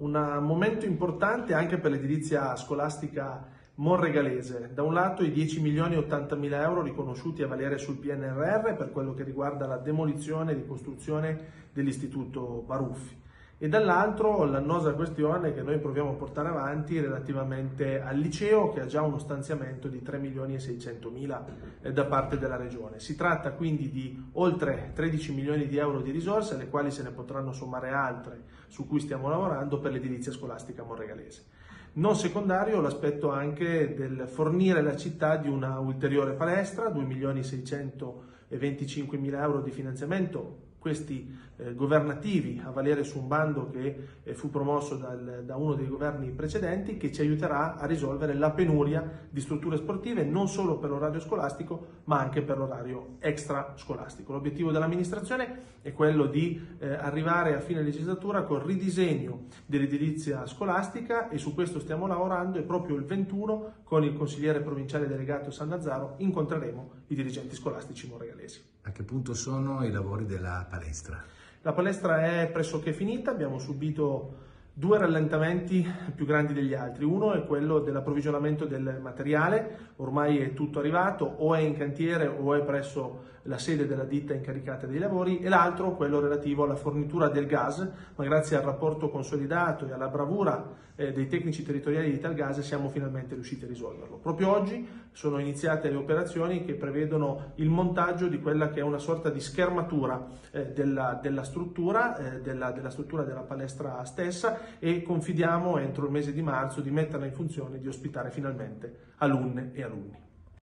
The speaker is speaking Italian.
un momento importante anche per l'edilizia scolastica monregalese. Da un lato i 10 milioni e 80 mila euro riconosciuti a valere sul PNRR per quello che riguarda la demolizione e ricostruzione dell'istituto Baruffi e dall'altro l'annosa questione che noi proviamo a portare avanti relativamente al liceo che ha già uno stanziamento di 3 milioni e 600 mila eh, da parte della regione. Si tratta quindi di oltre 13 milioni di euro di risorse alle quali se ne potranno sommare altre su cui stiamo lavorando per l'edilizia scolastica monregalese. Non secondario l'aspetto anche del fornire la città di una ulteriore palestra, 2 milioni e 625 mila euro di finanziamento questi eh, governativi a valere su un bando che eh, fu promosso dal, da uno dei governi precedenti che ci aiuterà a risolvere la penuria di strutture sportive non solo per l'orario scolastico ma anche per l'orario extra scolastico. L'obiettivo dell'amministrazione è quello di eh, arrivare a fine legislatura col ridisegno dell'edilizia scolastica e su questo stiamo lavorando e proprio il 21 con il consigliere provinciale delegato San Nazzaro incontreremo i dirigenti scolastici monregalesi. A che punto sono i lavori della palestra? La palestra è pressoché finita, abbiamo subito due rallentamenti più grandi degli altri. Uno è quello dell'approvvigionamento del materiale, ormai è tutto arrivato, o è in cantiere o è presso la sede della ditta incaricata dei lavori, e l'altro quello relativo alla fornitura del gas, ma grazie al rapporto consolidato e alla bravura eh, dei tecnici territoriali di Italgas siamo finalmente riusciti a risolverlo. Proprio oggi sono iniziate le operazioni che prevedono il montaggio di quella che è una sorta di schermatura eh, della, della, struttura, eh, della, della struttura della palestra stessa e confidiamo entro il mese di marzo di metterla in funzione e di ospitare finalmente alunne e alunni.